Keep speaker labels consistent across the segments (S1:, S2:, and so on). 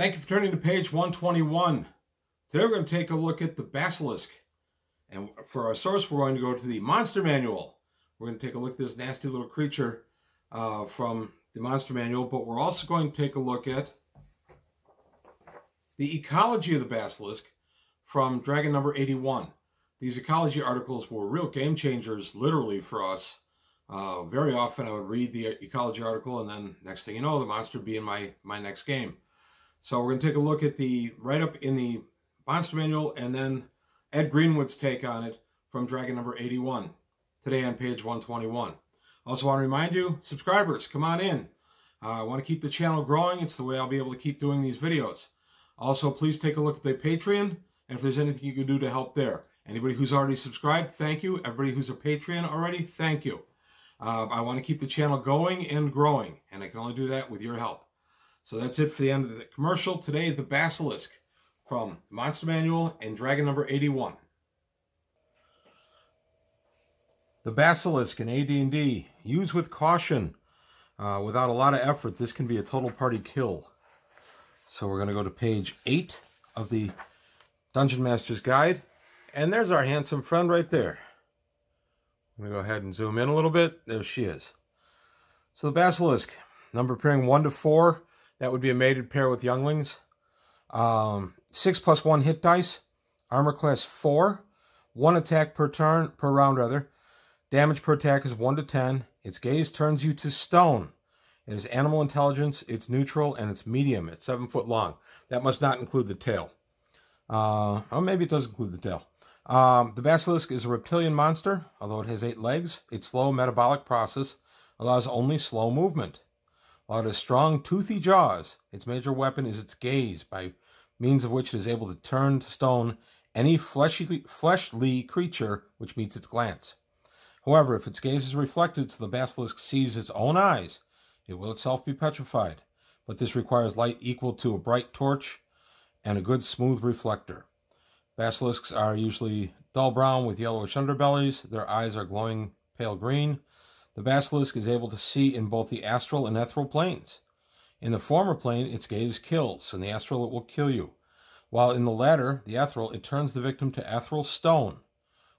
S1: Thank you for turning to page 121. Today we're going to take a look at the basilisk. And for our source, we're going to go to the monster manual. We're going to take a look at this nasty little creature uh, from the monster manual, but we're also going to take a look at the ecology of the basilisk from Dragon number 81. These ecology articles were real game changers, literally, for us. Uh, very often I would read the ecology article, and then next thing you know, the monster would be in my, my next game. So we're going to take a look at the write-up in the Monster Manual and then Ed Greenwood's take on it from Dragon number 81, today on page 121. Also want to remind you, subscribers, come on in. Uh, I want to keep the channel growing. It's the way I'll be able to keep doing these videos. Also, please take a look at the Patreon, and if there's anything you can do to help there. Anybody who's already subscribed, thank you. Everybody who's a Patreon already, thank you. Uh, I want to keep the channel going and growing, and I can only do that with your help. So that's it for the end of the commercial. Today, the Basilisk from Monster Manual and Dragon number 81. The Basilisk in AD&D. Use with caution. Uh, without a lot of effort, this can be a total party kill. So we're going to go to page 8 of the Dungeon Master's Guide. And there's our handsome friend right there. I'm going to go ahead and zoom in a little bit. There she is. So the Basilisk, number appearing 1 to 4. That would be a mated pair with younglings. Um, six plus one hit dice. Armor class four. One attack per turn, per round rather. Damage per attack is one to ten. Its gaze turns you to stone. It is animal intelligence, it's neutral, and it's medium. It's seven foot long. That must not include the tail. Uh, or maybe it does include the tail. Um, the basilisk is a reptilian monster, although it has eight legs. Its slow metabolic process allows only slow movement. While it has strong, toothy jaws, its major weapon is its gaze, by means of which it is able to turn to stone any fleshly, fleshly creature which meets its glance. However, if its gaze is reflected so the basilisk sees its own eyes, it will itself be petrified, but this requires light equal to a bright torch and a good smooth reflector. Basilisks are usually dull brown with yellowish underbellies. Their eyes are glowing pale green. The basilisk is able to see in both the astral and ethereal planes. In the former plane, its gaze kills. In the astral, it will kill you. While in the latter, the ethereal, it turns the victim to ethereal stone,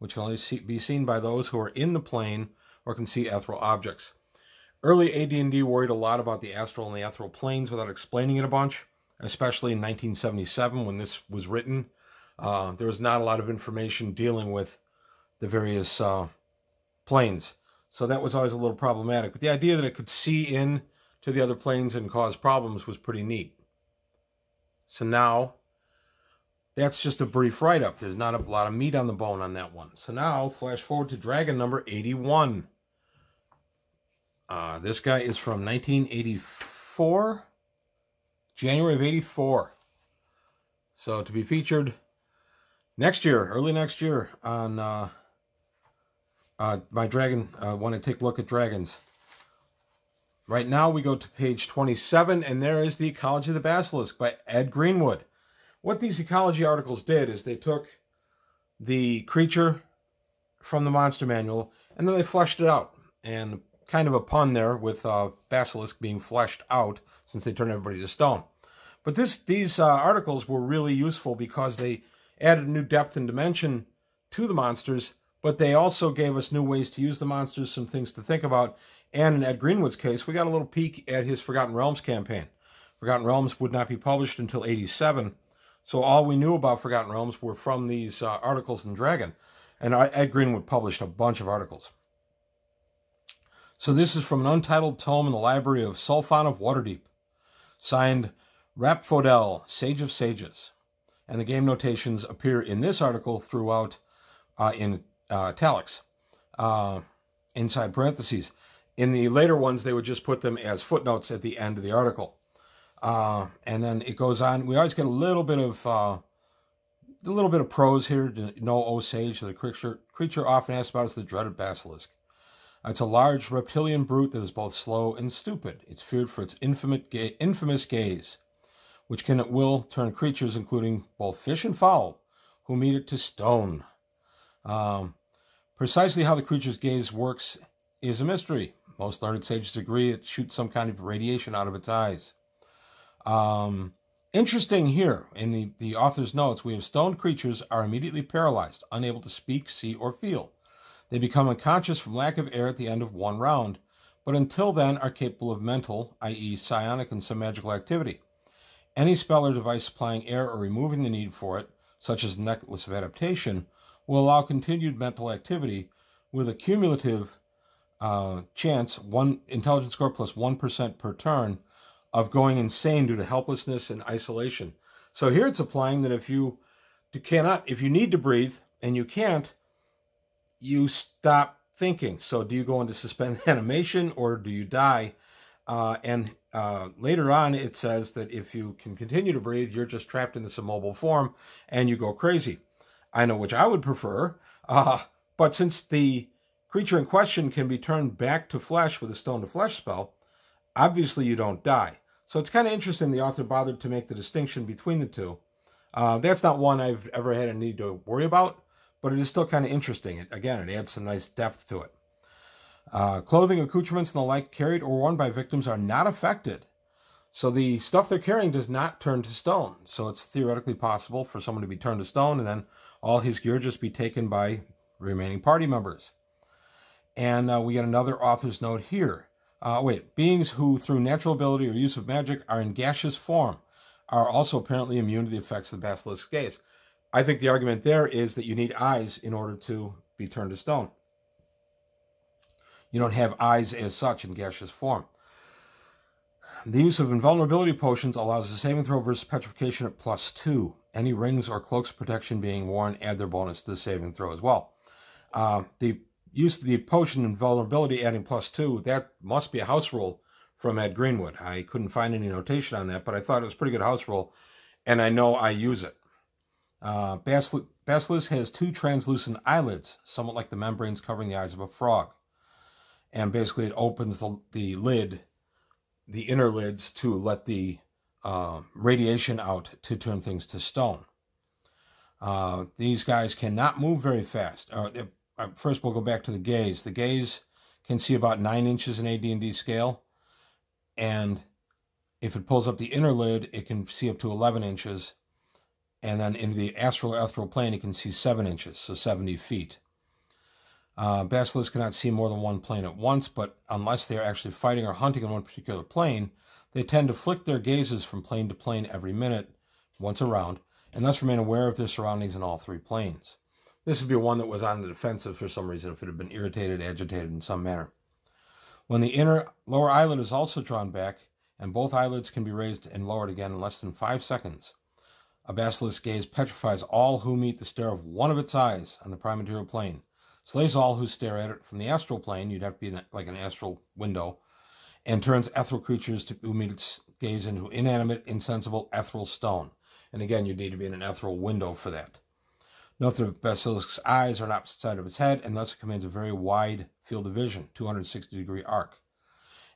S1: which can only see, be seen by those who are in the plane or can see ethereal objects. Early AD&D worried a lot about the astral and the ethereal planes without explaining it a bunch, and especially in 1977 when this was written. Uh, there was not a lot of information dealing with the various uh, planes. So that was always a little problematic. But the idea that it could see in to the other planes and cause problems was pretty neat. So now, that's just a brief write-up. There's not a lot of meat on the bone on that one. So now, flash forward to Dragon number 81. Uh, this guy is from 1984, January of 84. So to be featured next year, early next year on... Uh, uh, my dragon, uh, want to take a look at dragons. Right now we go to page 27, and there is the Ecology of the Basilisk by Ed Greenwood. What these ecology articles did is they took the creature from the monster manual, and then they fleshed it out. And kind of a pun there with uh, basilisk being fleshed out, since they turned everybody to stone. But this these uh, articles were really useful because they added new depth and dimension to the monsters but they also gave us new ways to use the monsters, some things to think about. And in Ed Greenwood's case, we got a little peek at his Forgotten Realms campaign. Forgotten Realms would not be published until 87, so all we knew about Forgotten Realms were from these uh, articles in Dragon. And Ed Greenwood published a bunch of articles. So this is from an untitled tome in the library of Sulfon of Waterdeep, signed Rapfodel, Sage of Sages. And the game notations appear in this article throughout uh, in uh, italics uh, inside parentheses. In the later ones, they would just put them as footnotes at the end of the article. Uh, and then it goes on. We always get a little bit of uh, a little bit of prose here. No Osage, the creature, creature often asked about is the dreaded basilisk. It's a large reptilian brute that is both slow and stupid. It's feared for its ga infamous gaze, which can at will turn creatures, including both fish and fowl, who meet it to stone. Um, Precisely how the creature's gaze works is a mystery. Most learned sages agree it shoots some kind of radiation out of its eyes. Um, interesting here in the, the author's notes, we have stoned creatures are immediately paralyzed, unable to speak, see, or feel. They become unconscious from lack of air at the end of one round, but until then are capable of mental, i.e., psionic and some magical activity. Any spell or device supplying air or removing the need for it, such as necklace of adaptation, will allow continued mental activity with a cumulative uh, chance, one intelligence score plus 1 per turn, of going insane due to helplessness and isolation. So here it's applying that if you cannot, if you need to breathe and you can't, you stop thinking. So do you go into suspended animation or do you die? Uh, and uh, later on, it says that if you can continue to breathe, you're just trapped in this immobile form and you go crazy. I know which I would prefer, uh, but since the creature in question can be turned back to flesh with a stone to flesh spell, obviously you don't die. So it's kind of interesting the author bothered to make the distinction between the two. Uh, that's not one I've ever had a need to worry about, but it is still kind of interesting. It, again, it adds some nice depth to it. Uh, clothing, accoutrements, and the like carried or worn by victims are not affected. So the stuff they're carrying does not turn to stone. So it's theoretically possible for someone to be turned to stone and then all his gear just be taken by remaining party members. And uh, we get another author's note here. Uh, wait, beings who, through natural ability or use of magic, are in gaseous form are also apparently immune to the effects of the basilisk gaze. I think the argument there is that you need eyes in order to be turned to stone. You don't have eyes as such in gaseous form. The use of invulnerability potions allows a saving throw versus petrification at plus two. Any rings or cloaks of protection being worn add their bonus to the saving throw as well. Uh, the use of the potion invulnerability adding plus two, that must be a house rule from Ed Greenwood. I couldn't find any notation on that, but I thought it was pretty good house rule, and I know I use it. Uh, Basilisk has two translucent eyelids, somewhat like the membranes covering the eyes of a frog and basically it opens the, the lid, the inner lids, to let the uh, radiation out to turn things to stone. Uh, these guys cannot move very fast. Uh, first, we'll go back to the gaze. The gaze can see about nine inches in AD&D scale, and if it pulls up the inner lid, it can see up to 11 inches, and then into the astral ethereal plane, it can see seven inches, so 70 feet. Uh, basilisks cannot see more than one plane at once, but unless they are actually fighting or hunting on one particular plane, they tend to flick their gazes from plane to plane every minute, once around, and thus remain aware of their surroundings in all three planes. This would be one that was on the defensive for some reason if it had been irritated, agitated in some manner. When the inner lower eyelid is also drawn back, and both eyelids can be raised and lowered again in less than five seconds, a basilisk gaze petrifies all who meet the stare of one of its eyes on the prime material plane, slays all who stare at it from the astral plane. You'd have to be in, like an astral window, and turns ethereal creatures to, who meet its gaze into inanimate, insensible ethereal stone. And again, you'd need to be in an ethereal window for that. Note that basilisk's eyes are on opposite side of its head, and thus it commands a very wide field of vision, 260 degree arc.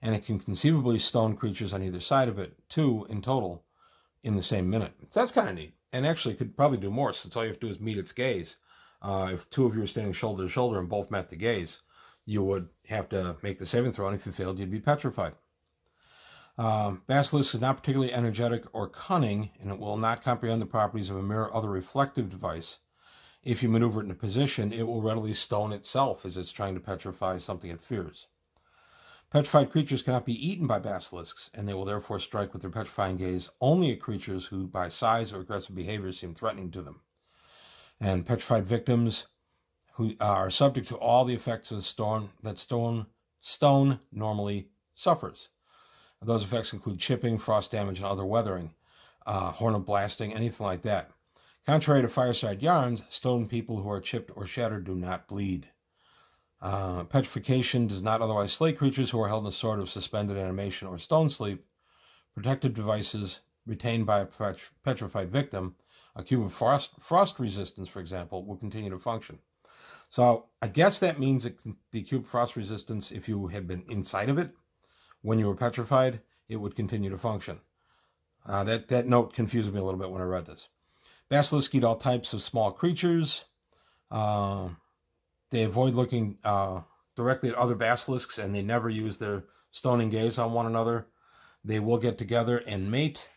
S1: And it can conceivably stone creatures on either side of it, two in total, in the same minute. So that's kind of neat. And actually could probably do more since all you have to do is meet its gaze. Uh, if two of you were standing shoulder to shoulder and both met the gaze, you would have to make the saving throw, and if you failed, you'd be petrified. Um, Basilisk is not particularly energetic or cunning, and it will not comprehend the properties of a mere other reflective device. If you maneuver it in a position, it will readily stone itself as it's trying to petrify something it fears. Petrified creatures cannot be eaten by basilisks, and they will therefore strike with their petrifying gaze only at creatures who, by size or aggressive behavior, seem threatening to them and petrified victims who are subject to all the effects of storm that stone stone normally suffers. Those effects include chipping, frost damage, and other weathering, uh, horn blasting, anything like that. Contrary to fireside yarns, stone people who are chipped or shattered do not bleed. Uh, petrification does not otherwise slay creatures who are held in a sort of suspended animation or stone sleep. Protective devices retained by a petrified victim a cube of frost, frost resistance, for example, will continue to function. So I guess that means that the cube frost resistance, if you had been inside of it when you were petrified, it would continue to function. Uh, that, that note confused me a little bit when I read this. Basilisk eat all types of small creatures. Uh, they avoid looking uh, directly at other basilisks and they never use their stoning gaze on one another. They will get together and mate,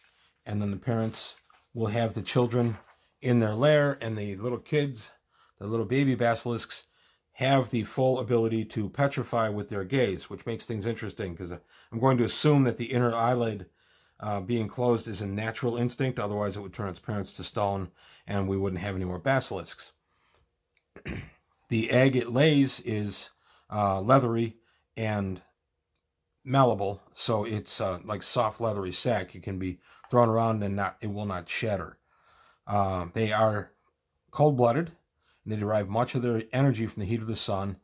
S1: and then the parents will have the children in their lair, and the little kids, the little baby basilisks, have the full ability to petrify with their gaze, which makes things interesting because I'm going to assume that the inner eyelid uh, being closed is a natural instinct. Otherwise, it would turn its parents to stone and we wouldn't have any more basilisks. the egg it lays is uh, leathery and malleable, so it's uh, like soft leathery sack. It can be thrown around and not it will not shatter. Uh, they are cold-blooded, and they derive much of their energy from the heat of the sun.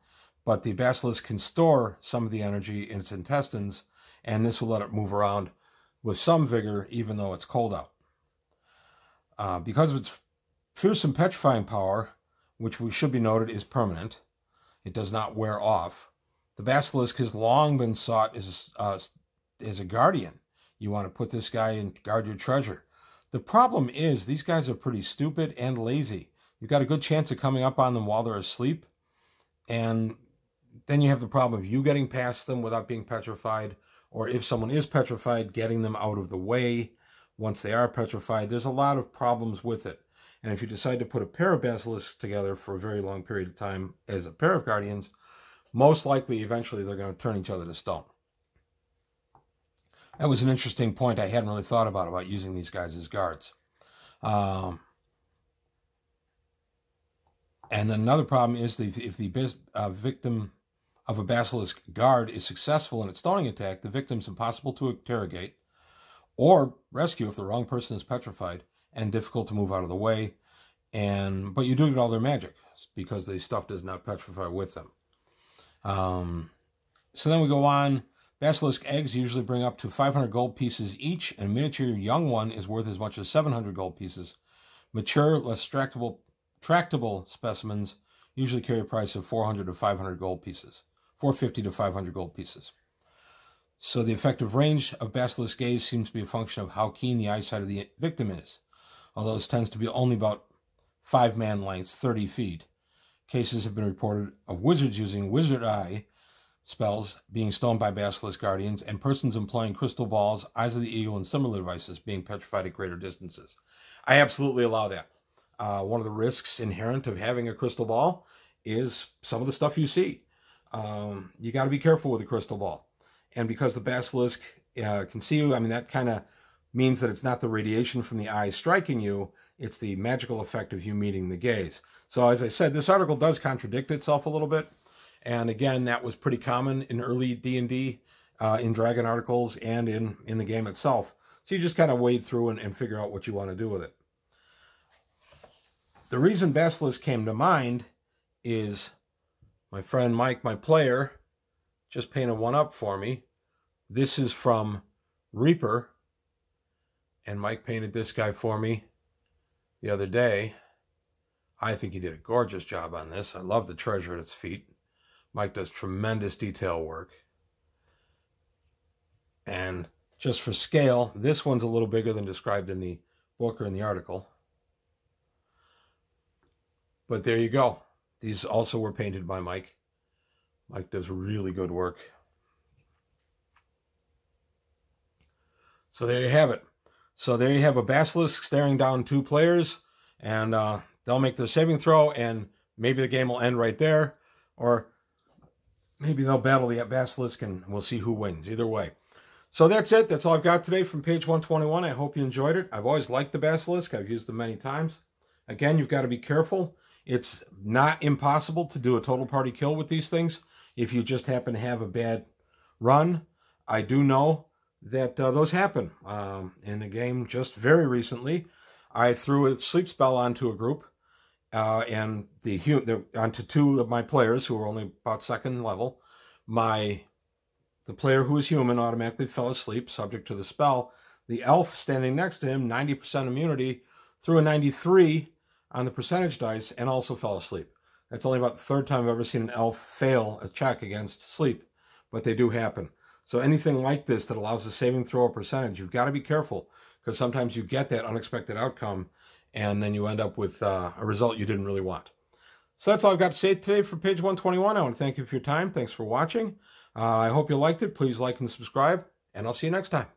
S1: But the basilisk can store some of the energy in its intestines, and this will let it move around with some vigor, even though it's cold out. Uh, because of its fearsome petrifying power, which we should be noted is permanent, it does not wear off. The basilisk has long been sought as, uh, as a guardian. You want to put this guy and guard your treasure. The problem is these guys are pretty stupid and lazy. You've got a good chance of coming up on them while they're asleep. And then you have the problem of you getting past them without being petrified or if someone is petrified, getting them out of the way once they are petrified. There's a lot of problems with it. And if you decide to put a pair of basilisks together for a very long period of time as a pair of guardians, most likely eventually they're going to turn each other to stone. That was an interesting point I hadn't really thought about, about using these guys as guards. Um, and another problem is that if the uh, victim of a basilisk guard is successful in its stoning attack, the victim is impossible to interrogate or rescue if the wrong person is petrified and difficult to move out of the way. And but you do get all their magic because the stuff does not petrify with them. Um, so then we go on. Basilisk eggs usually bring up to 500 gold pieces each, and a miniature young one is worth as much as 700 gold pieces. Mature, less tractable, tractable specimens usually carry a price of 400 to 500 gold pieces. 450 to 500 gold pieces. So the effective range of basilisk gaze seems to be a function of how keen the eyesight of the victim is, although this tends to be only about five man lengths, 30 feet. Cases have been reported of wizards using wizard eye spells being stoned by basilisk guardians, and persons employing crystal balls, eyes of the eagle, and similar devices being petrified at greater distances. I absolutely allow that. Uh, one of the risks inherent of having a crystal ball is some of the stuff you see um, you got to be careful with a crystal ball. And because the basilisk uh, can see you, I mean, that kind of means that it's not the radiation from the eye striking you, it's the magical effect of you meeting the gaze. So as I said, this article does contradict itself a little bit. And again, that was pretty common in early D&D, uh, in Dragon articles, and in, in the game itself. So you just kind of wade through and, and figure out what you want to do with it. The reason Basilisk came to mind is my friend Mike, my player, just painted one up for me. This is from Reaper. And Mike painted this guy for me the other day. I think he did a gorgeous job on this. I love the treasure at its feet. Mike does tremendous detail work. And just for scale, this one's a little bigger than described in the book or in the article. But there you go. These also were painted by Mike. Mike does really good work. So there you have it. So there you have a basilisk staring down two players, and uh, they'll make their saving throw, and maybe the game will end right there, or maybe they'll battle the basilisk, and we'll see who wins. Either way. So that's it. That's all I've got today from page 121. I hope you enjoyed it. I've always liked the basilisk. I've used them many times. Again, you've got to be careful. It's not impossible to do a total party kill with these things if you just happen to have a bad run. I do know that uh, those happen. Um, in a game just very recently, I threw a sleep spell onto a group uh, and the, the onto two of my players who were only about second level. My the player who was human automatically fell asleep, subject to the spell. The elf standing next to him, 90% immunity, threw a 93 on the percentage dice and also fell asleep. That's only about the third time I've ever seen an elf fail a check against sleep, but they do happen. So anything like this that allows a saving throw a percentage, you've got to be careful because sometimes you get that unexpected outcome and then you end up with uh, a result you didn't really want. So that's all I've got to say today for page 121. I want to thank you for your time. Thanks for watching. Uh, I hope you liked it. Please like and subscribe, and I'll see you next time.